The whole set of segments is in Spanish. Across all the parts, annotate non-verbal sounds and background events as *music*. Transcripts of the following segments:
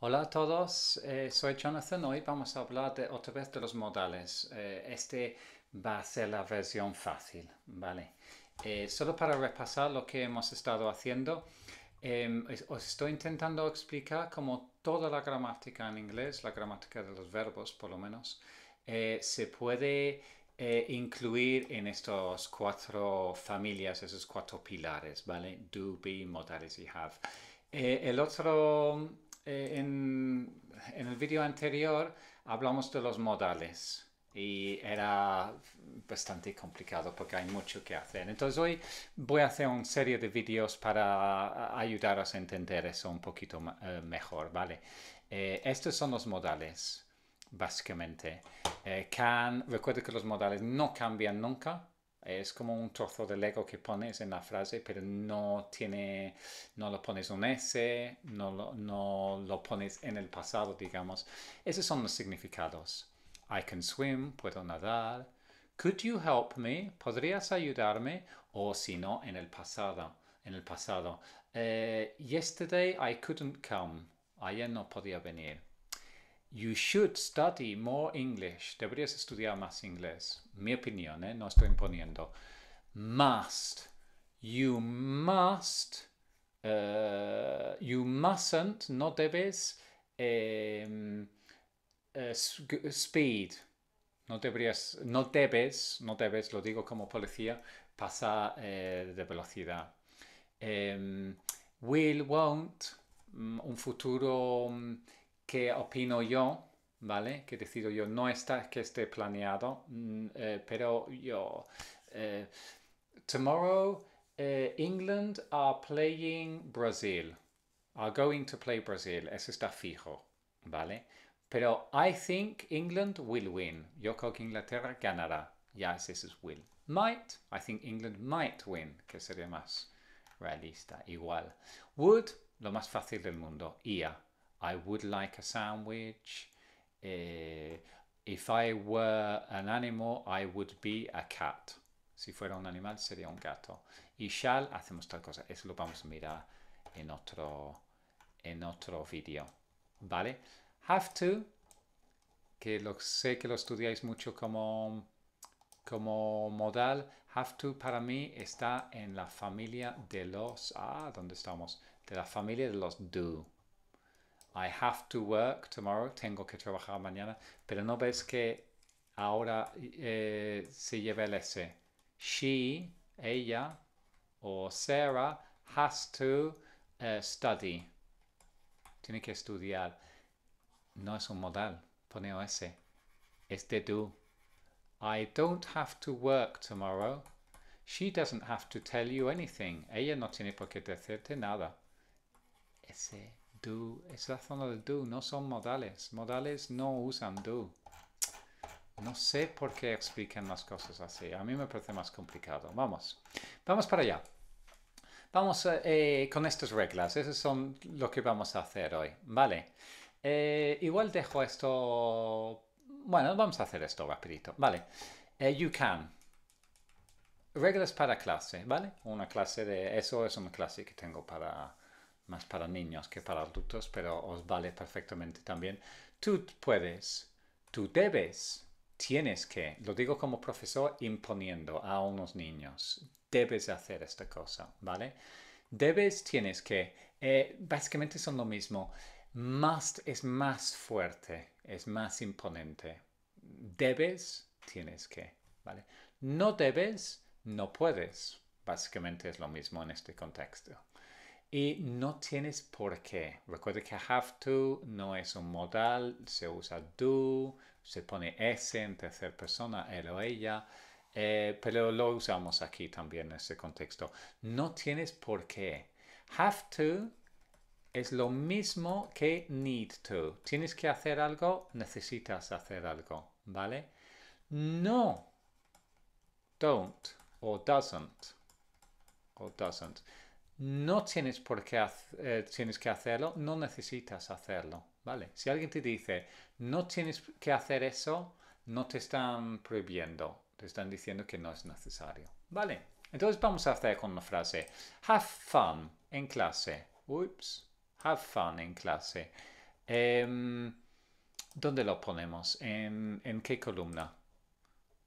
Hola a todos, eh, soy Jonathan. Hoy vamos a hablar de, otra vez de los modales. Eh, este va a ser la versión fácil, ¿vale? Eh, solo para repasar lo que hemos estado haciendo, em, os estoy intentando explicar cómo toda la gramática en inglés, la gramática de los verbos por lo menos, se puede incluir en estas cuatro familias, esos cuatro pilares, ¿vale? Do, be, modales y have. el otro eh, en, el vídeo anterior hablamos de los modales y era bastante complicado porque hay mucho que hacer. Entonces hoy voy a hacer una serie de vídeos para ayudaros a entender eso un poquito eh, mejor, ¿vale? Eh, estos son los modales, básicamente. can, recuerda que los modales no cambian nunca, es como un trozo de Lego que pones en la frase, pero no tiene, no lo pones un S, no lo, no lo pones en el pasado, digamos. Esos son los significados. I can swim, puedo nadar. Could you help me? ¿Podrías ayudarme? O si no, en el pasado. En el pasado. Eh, yesterday I couldn't come. Ayer no podía venir. You should study more English. Deberías estudiar más inglés. Mi opinión, ¿eh? no estoy imponiendo. Must. You must. Uh, you mustn't. No debes. Um, uh, speed. No deberías. No debes. No debes, lo digo como policía. Pasar eh, de velocidad. Um, will, won't. Mm, un futuro. Que opino yo, ¿vale? Que decido yo, no está que esté planeado, mm, eh, pero yo... Eh, tomorrow, eh, England are playing Brazil. Are going to play Brazil. Eso está fijo, ¿vale? Pero I think England will win. Yo creo que Inglaterra ganará. Yes, this is will. Might. I think England might win, que sería más realista. Igual. Would, lo más fácil del mundo. Ia. I would like a sandwich. Uh, if I were an animal, I would be a cat. Si fuera un animal, sería un gato. Y shall, hacemos tal cosa. Eso lo vamos a mirar en otro, en otro vídeo. ¿Vale? Have to, que lo, sé que lo estudiáis mucho como, como modal. Have to para mí está en la familia de los... Ah, ¿dónde estamos? De la familia de los do. I have to work tomorrow, tengo que trabajar mañana, pero no ves que ahora eh, se lleva el. She, ella, o Sarah has to uh, study. Tiene que estudiar. No es un modal, pone S. Es de do. I don't have to work tomorrow. She doesn't have to tell you anything. Ella no tiene por qué decirte nada. Ese do, es la zona del do, no son modales. Modales no usan do. No sé por qué explican las cosas así. A mí me parece más complicado. Vamos, vamos para allá. Vamos eh, con estas reglas. Esas son lo que vamos a hacer hoy. Vale. Eh, igual dejo esto... Bueno, vamos a hacer esto rapidito. Vale. Eh, you can. Reglas para clase, ¿vale? Una clase de... Eso es una clase que tengo para más para niños que para adultos, pero os vale perfectamente también. Tú puedes, tú debes, tienes que, lo digo como profesor imponiendo a unos niños, debes hacer esta cosa, ¿vale? Debes, tienes que, eh, básicamente son lo mismo. Must es más fuerte, es más imponente. Debes, tienes que, ¿vale? No debes, no puedes. Básicamente es lo mismo en este contexto. Y no tienes por qué. Recuerda que have to no es un modal, se usa do, se pone s en tercera persona, él o ella, eh, pero lo usamos aquí también en ese contexto. No tienes por qué. Have to es lo mismo que need to. Tienes que hacer algo, necesitas hacer algo, ¿vale? No, don't o doesn't o doesn't no tienes por qué eh, tienes que hacerlo, no necesitas hacerlo, ¿vale? Si alguien te dice, no tienes que hacer eso, no te están prohibiendo, te están diciendo que no es necesario, ¿vale? Entonces vamos a hacer con una frase, have fun en clase, ups, have fun en clase. Em, ¿Dónde lo ponemos? ¿En, ¿En qué columna?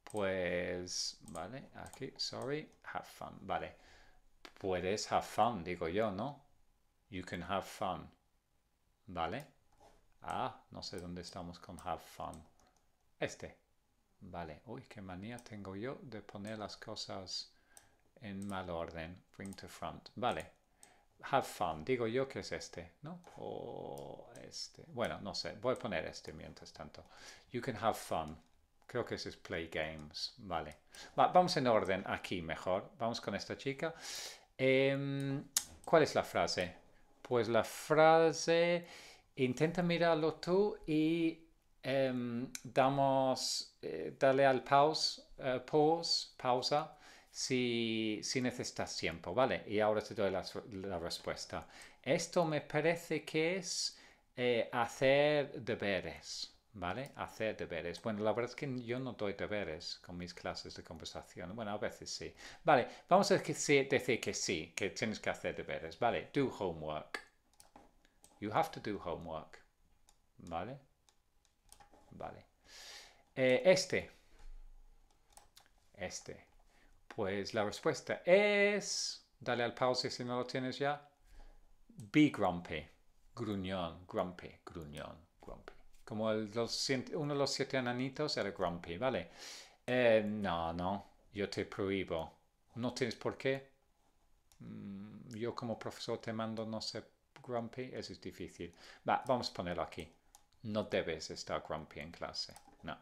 Pues, vale, aquí, sorry, have fun, vale. Puedes have fun, digo yo, ¿no? You can have fun, ¿vale? Ah, no sé dónde estamos con have fun. Este, vale. Uy, qué manía tengo yo de poner las cosas en mal orden. Bring to front, vale. Have fun, digo yo que es este, ¿no? O este. Bueno, no sé, voy a poner este mientras tanto. You can have fun. Creo que ese es play games, vale. vamos en orden aquí mejor. Vamos con esta chica. Em, ¿Cuál es la frase? Pues la frase, intenta mirarlo tú y em, damos, eh, dale al pause, eh, pause, pausa si, si, necesitas tiempo, ¿vale? Y ahora te doy la, respuesta. Esto me parece que es eh, hacer deberes. ¿Vale? Hacer deberes. Bueno, la verdad es que yo no doy deberes con mis clases de conversación. Bueno, a veces sí. Vale, vamos a decir que sí, que tienes que hacer deberes. Vale, do homework. You have to do homework. ¿Vale? Vale. Eh, este. Este. Pues la respuesta es... Dale al pause si no lo tienes ya. Be grumpy. Gruñón, grumpy, gruñón, grumpy como el, uno de los siete ananitos era grumpy, ¿vale? Eh, no, no, yo te prohíbo. ¿No tienes por qué? Mm, yo como profesor te mando no ser grumpy, eso es difícil. Va, vamos a ponerlo aquí. No debes estar grumpy en clase, no.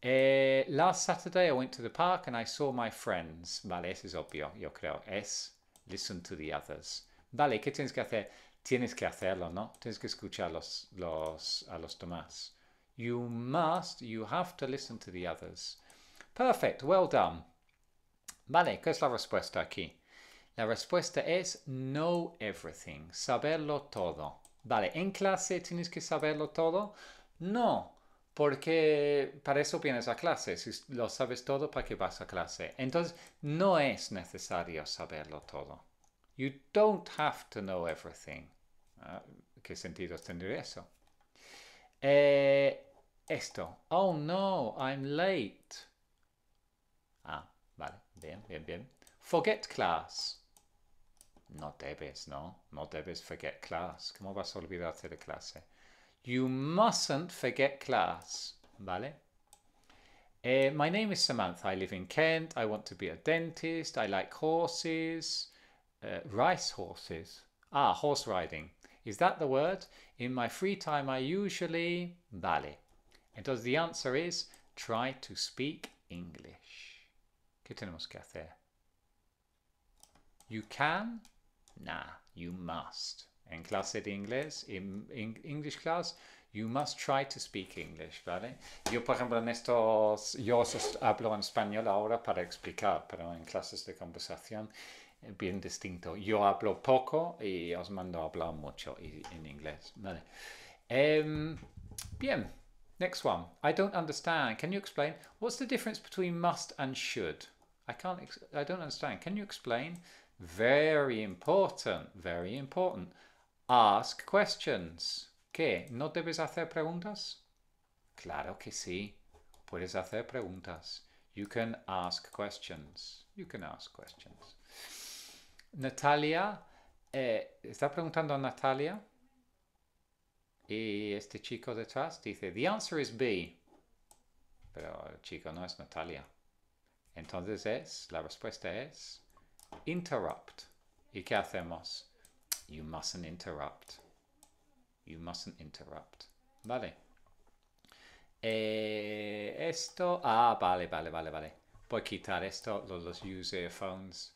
Eh, last Saturday I went to the park and I saw my friends. Vale, eso es obvio, yo creo. Es listen to the others. Vale, ¿qué tienes que hacer? Tienes que hacerlo, ¿no? Tienes que escuchar los, los, a los demás. You must, you have to listen to the others. Perfect, well done. Vale, ¿qué es la respuesta aquí? La respuesta es know everything, saberlo todo. Vale, ¿en clase tienes que saberlo todo? No, porque para eso vienes a clase. Si lo sabes todo, ¿para qué vas a clase? Entonces, no es necesario saberlo todo. You don't have to know everything. Ah, ¿Qué sentido tendría eso? Eh, esto. Oh no, I'm late. Ah, vale, bien, bien, bien. Forget class. No debes, ¿no? No debes forget class. ¿Cómo vas a olvidarte de clase? You mustn't forget class. ¿Vale? Uh, my name is Samantha. I live in Kent. I want to be a dentist. I like horses. Uh, rice horses. Ah, horse riding. Is that the word? In my free time I usually... Vale. Entonces the answer is try to speak English. ¿Qué tenemos que hacer? You can? Nah, you must. En clase de inglés, in, in English class, you must try to speak English, ¿vale? Yo, por ejemplo, en estos, yo hablo en español ahora para explicar, pero en clases de conversación bien distinto. Yo hablo poco y os mando a hablar mucho en inglés. Vale. Um, bien. Next one. I don't understand. Can you explain? What's the difference between must and should? I can't. I don't understand. Can you explain? Very important. Very important. Ask questions. ¿Qué? ¿No debes hacer preguntas? Claro que sí. Puedes hacer preguntas. You can ask questions. You can ask questions. Natalia, eh, está preguntando a Natalia y este chico detrás dice, the answer is B. Pero el chico no es Natalia. Entonces es, la respuesta es, interrupt. ¿Y qué hacemos? You mustn't interrupt. You mustn't interrupt. Vale. Eh, esto, ah, vale, vale, vale, vale. Voy a quitar esto, los, los user phones.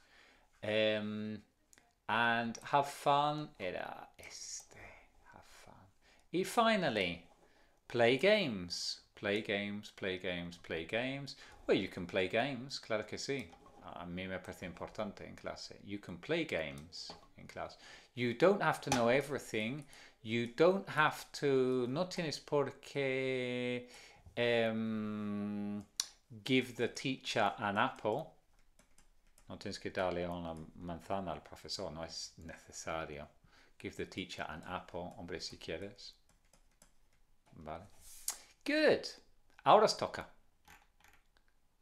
Um, and have fun era este. Have fun. Y finally, play games. Play games, play games, play games. Well, you can play games, claro que sí. A mí me parece importante en clase. You can play games in class. You don't have to know everything. You don't have to. No tienes por qué um, give the teacher an apple. No tienes que darle una manzana al profesor, no es necesario. Give the teacher an apple, hombre, si quieres. ¿vale? Good. Ahora os toca.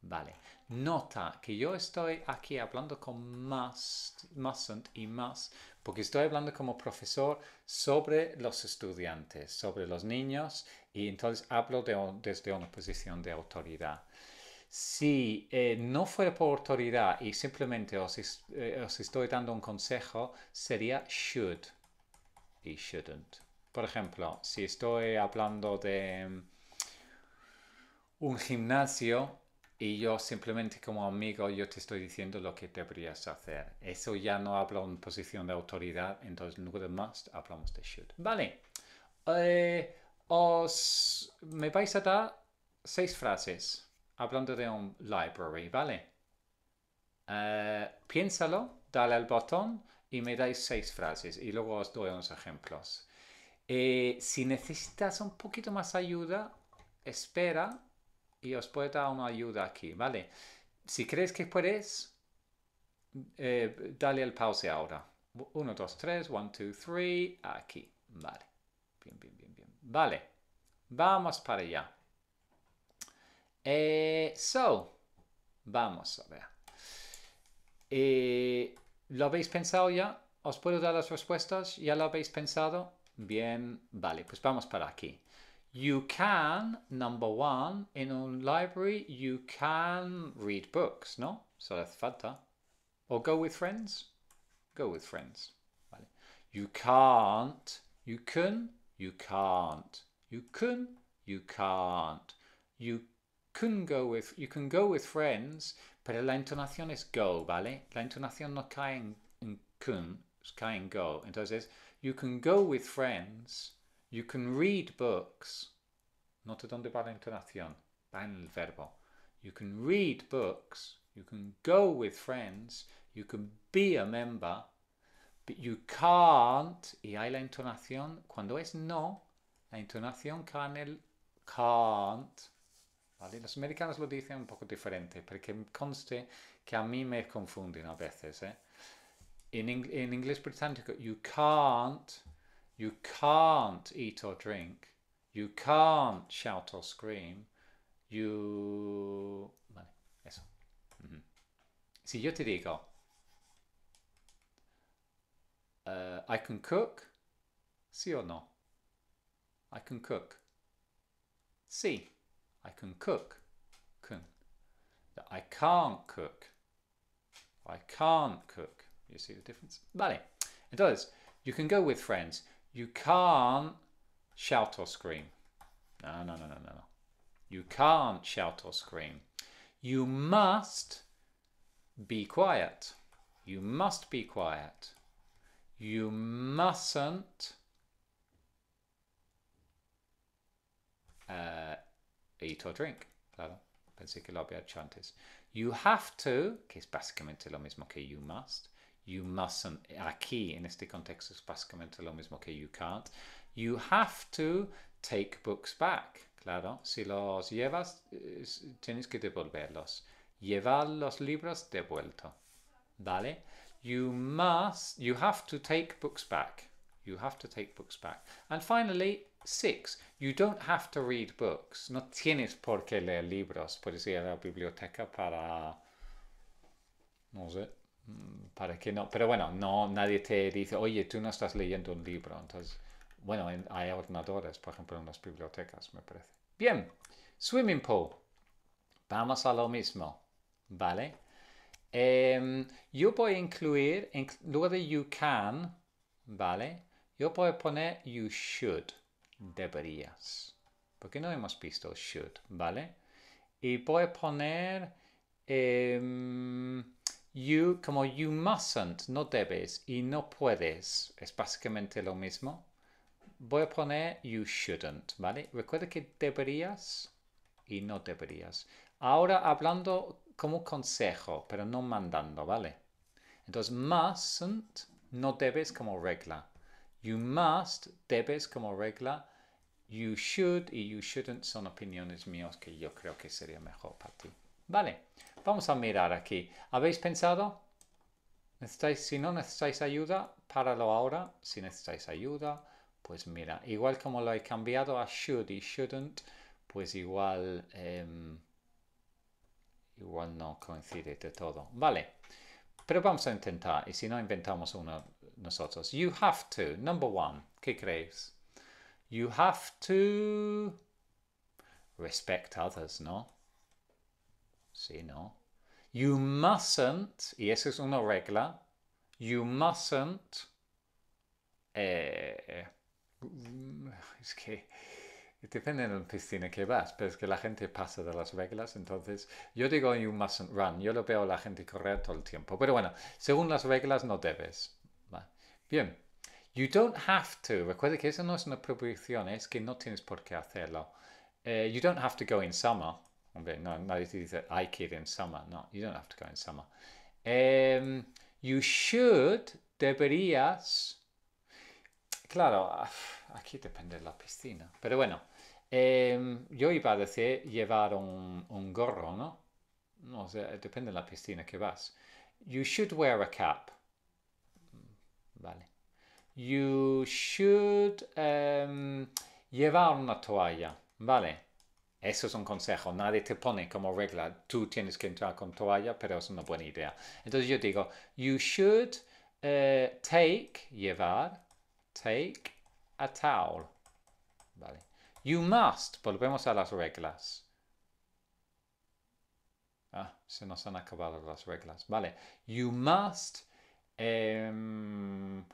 Vale. Nota que yo estoy aquí hablando con más, mustn't y más, porque estoy hablando como profesor sobre los estudiantes, sobre los niños, y entonces hablo desde una posición de autoridad. Si eh, no fuera por autoridad y simplemente os, eh, os estoy dando un consejo, sería should y shouldn't. Por ejemplo, si estoy hablando de mm, un gimnasio, y yo simplemente como amigo yo te estoy diciendo lo que deberías hacer. Eso ya no hablo en posición de autoridad, entonces en de must hablamos de should. Vale. Eh, os me vais a dar seis frases hablando de un library, ¿vale? Eh, piénsalo, dale al botón y me dais seis frases y luego os doy unos ejemplos. Eh, si necesitas un poquito más ayuda, espera y os puedo dar una ayuda aquí, ¿vale? Si crees que puedes, eh, dale el pause ahora. 1, 2, 3, 1, 2, 3, aquí, vale. Bien, bien, bien, bien. Vale, vamos para allá. Eh, so, vamos a ver. Eh, ¿Lo habéis pensado ya? ¿Os puedo dar las respuestas? ¿Ya lo habéis pensado? Bien, vale, pues vamos para aquí. You can, number one, in a library, you can read books, no? So that's falta. Or go with friends? Go with friends. You can't, you can, you can't. You can, you can't. You can go with, you can go with friends, pero la entonación es go, ¿vale? La entonación no cae en, en can, cae en go. Entonces, you can go with friends, You can read books. Nota dónde va la entonación. Va en el verbo. You can read books. You can go with friends. You can be a member. But you can't. Y hay la entonación. Cuando es no, la entonación cae en el can't. Los americanos lo dicen un poco diferente, porque conste que a mí me confunden a veces. ¿eh? En, en inglés británico, you can't You can't eat or drink. You can't shout or scream. You... Vale, eso. Si yo te digo, uh, I can cook, sí o no? I can cook. Sí, I can cook. Can. I can't cook. I can't cook. You see the difference? Vale. Entonces, you can go with friends. You can't shout or scream. No, no, no, no, no, no. You can't shout or scream. You must be quiet. You must be quiet. You mustn't uh, eat or drink. Claro, pensé que lo había hecho antes. You have to, que es básicamente lo mismo que you must. you mustn't. Aquí, en este contexto, es básicamente lo mismo que you can't. You have to take books back. Claro, si los llevas, tienes que devolverlos. Llevar los libros de vuelta. ¿Vale? You must, you have to take books back. You have to take books back. And finally, six, you don't have to read books. No tienes por qué leer libros. Puedes ir a la biblioteca para, no sé, para que no, pero bueno, no, nadie te dice, oye, tú no estás leyendo un libro. Entonces, bueno, hay ordenadores, por ejemplo, en las bibliotecas, me parece. Bien, swimming pool. Vamos a lo mismo, ¿vale? Em, yo voy a incluir, en de you can, ¿vale? Yo a poner you should, deberías. Porque no hemos visto should, ¿vale? Y a poner... Em, You, como you mustn't, no debes y no puedes, es básicamente lo mismo. Voy a poner you shouldn't, ¿vale? Recuerda que deberías y no deberías. Ahora hablando como consejo, pero no mandando, ¿vale? Entonces, mustn't, no debes como regla. You must, debes como regla. You should y you shouldn't son opiniones mías que yo creo que sería mejor para ti. Vale. Vamos a mirar aquí. ¿Habéis pensado? ¿Necesitáis, si no necesitáis ayuda, páralo ahora. Si necesitáis ayuda, Pues mira, igual como lo he cambiado a should y shouldn't, pues igual, em, igual no coincide de todo. Vale, pero vamos a intentar y si no inventamos uno nosotros. You have to, number one, ¿qué crees? You have to respect others, ¿no? Sí, ¿no? You mustn't, y eso es una regla, you mustn't, eh, es que depende de la piscina que vas, pero es que la gente pasa de las reglas, entonces yo digo you mustn't run, yo lo veo a la gente correr todo el tiempo, pero bueno, según las reglas no debes. Bien, you don't have to, recuerda que eso no es una prohibición, es que no tienes por qué hacerlo. Uh, you don't have to go in summer. Hombre, no, nadie te dice hay que ir en summer. No, you don't have to go in summer. Um, you should, deberías. Claro, *sighs* aquí depende de la piscina. Pero bueno, um, yo iba a decir llevar un, un gorro, ¿no? No, o sea, depende de la piscina que vas. You should wear a cap. You should um, llevar una toalla. Vale, eso es un consejo. Nadie te pone como regla, tú tienes que entrar con toalla, pero es una buena idea. Entonces yo digo, you should uh, take, llevar, take a towel. Vale. You must, volvemos a las reglas. Ah, se nos han acabado las reglas. Vale. You must um,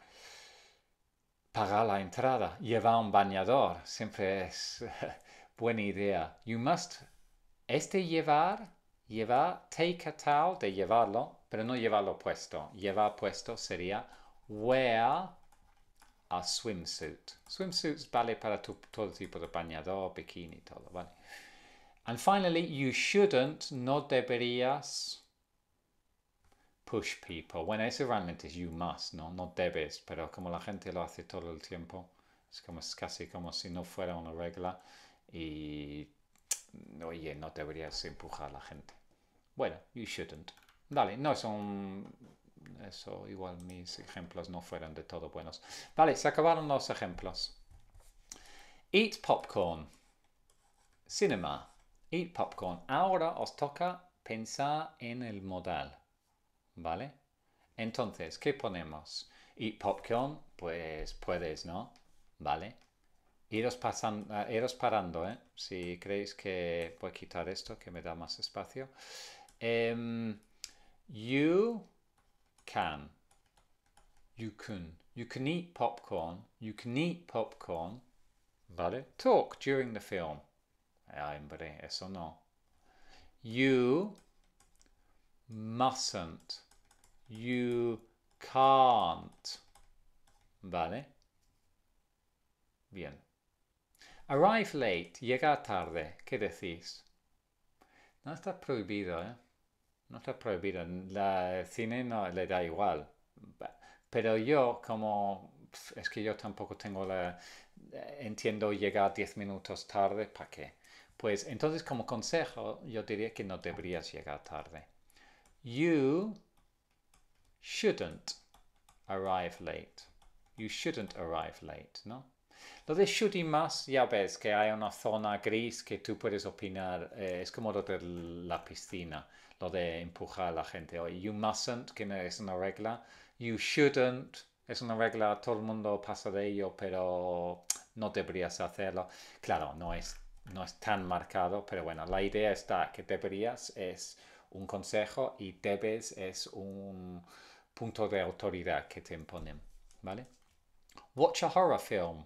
pagar la entrada. Llevar un bañador. Siempre es *laughs* buena idea. You must. Este llevar, llevar, take a towel, de llevarlo, pero no llevarlo puesto. Llevar puesto sería wear a swimsuit. Swimsuits vale para tu, todo tipo de bañador, bikini, todo, vale. And finally, you shouldn't, no deberías push people. Bueno, eso realmente es you must, ¿no? No debes, pero como la gente lo hace todo el tiempo, es como es casi como si no fuera una regla y oye, no deberías empujar a la gente. Bueno, you shouldn't. Vale, no son eso igual mis ejemplos no fueron de todo buenos. Vale, se acabaron los ejemplos. Eat popcorn. Cinema. Eat popcorn. Ahora os toca pensar en el modal. ¿Vale? Entonces, ¿qué ponemos? Eat popcorn, pues puedes, ¿no? ¿Vale? Iros, pasando, uh, iros parando, ¿eh? Si creéis que voy a quitar esto, que me da más espacio. Um, you can. You can. You can eat popcorn. You can eat popcorn. ¿Vale? Talk during the film. Ay, hombre, eso no. You mustn't. You can't. ¿Vale? Bien. Arrive late, llega tarde. ¿Qué decís? No está prohibido, ¿eh? No está prohibido. La cine no le da igual. Pero yo, como es que yo tampoco tengo la... Entiendo llegar 10 minutos tarde, ¿para qué? Pues entonces como consejo yo diría que no deberías llegar tarde. You shouldn't arrive late. You shouldn't arrive late, ¿no? Lo de should y must, ya ves que hay una zona gris que tú puedes opinar, eh, es como lo de la piscina, lo de empujar a la gente. O you mustn't, que no es una regla. You shouldn't, es una regla, todo el mundo pasa de ello, pero no deberías hacerlo. Claro, no es, no es tan marcado, pero bueno, la idea está que deberías es un consejo y debes es un punto de autoridad que te imponen, ¿vale? Watch a horror film.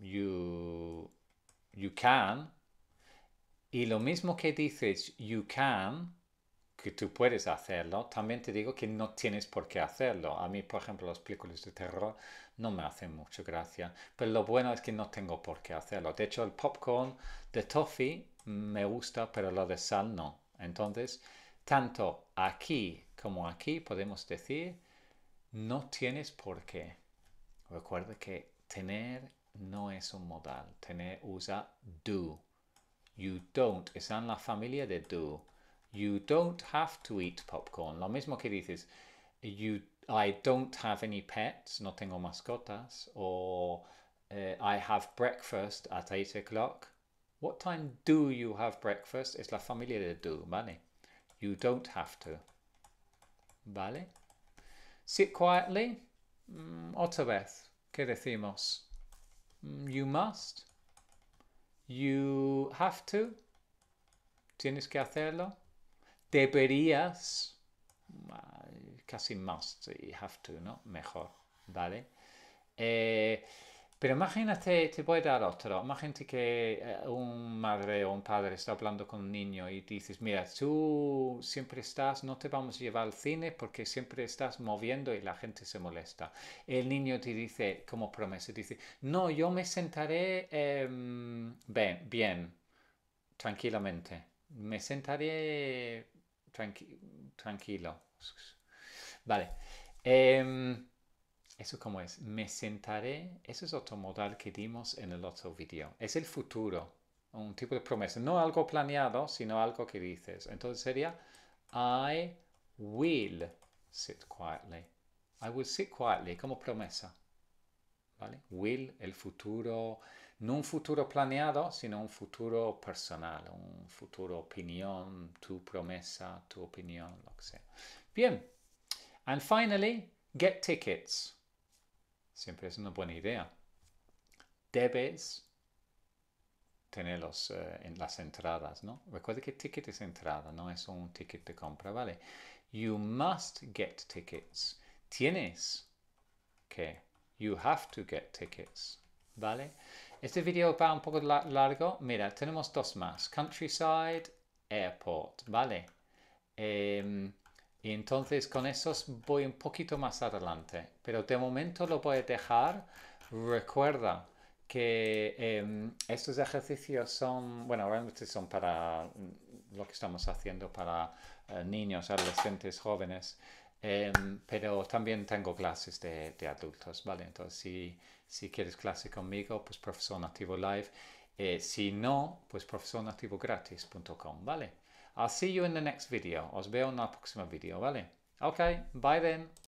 You, you can. Y lo mismo que dices you can, que tú puedes hacerlo, también te digo que no tienes por qué hacerlo. A mí, por ejemplo, las películas de terror no me hacen mucha gracia, pero lo bueno es que no tengo por qué hacerlo. De hecho, el popcorn de toffee me gusta, pero lo de sal no. Entonces, tanto aquí como aquí podemos decir, no tienes por qué. Recuerda que tener no es un modal. Tener usa do. You don't. Está en la familia de do. You don't have to eat popcorn. Lo mismo que dices, you, I don't have any pets, no tengo mascotas, o uh, I have breakfast at 8 o'clock. What time do you have breakfast? Es la familia de do, ¿vale? You don't have to. ¿Vale? Sit quietly. Mm, otra vez. ¿Qué decimos? Mm, you must. You have to. Tienes que hacerlo. Deberías. Casi must y have to, ¿no? Mejor. ¿Vale? Eh, pero imagínate, te voy a dar otro. Imagínate que eh, un madre o un padre está hablando con un niño y dices, mira, tú siempre estás, no te vamos a llevar al cine porque siempre estás moviendo y la gente se molesta. El niño te dice, como promesa, dice, no, yo me sentaré em, bien, bien, tranquilamente. Me sentaré tranquilo. Vale. Em, eso como es, me sentaré, eso es otro modal que dimos en el otro vídeo. Es el futuro, un tipo de promesa, no algo planeado, sino algo que dices. Entonces sería, I will sit quietly. I will sit quietly como promesa. ¿Vale? Will, el futuro, no un futuro planeado, sino un futuro personal, un futuro opinión, tu promesa, tu opinión, lo que sea. Bien. And finally, get tickets. Siempre es una buena idea. Debes tenerlos eh, en las entradas, ¿no? Recuerda que ticket es entrada, no es un ticket de compra, ¿vale? You must get tickets. Tienes que. You have to get tickets, ¿vale? Este video va un poco largo. Mira, tenemos dos más. Countryside, Airport, ¿vale? Em, y entonces con esos voy un poquito más adelante. Pero de momento lo voy a dejar. Recuerda que em, estos ejercicios son, bueno, realmente son para lo que estamos haciendo para eh, niños, adolescentes, jóvenes. Em, pero también tengo clases de, de, adultos, ¿vale? Entonces, si, si quieres clase conmigo, pues profesor nativo live. Eh, si no, pues profesornativogratis.com, ¿vale? I'll see you in the next video. Os veo en la próxima video, ¿vale? Okay, bye then.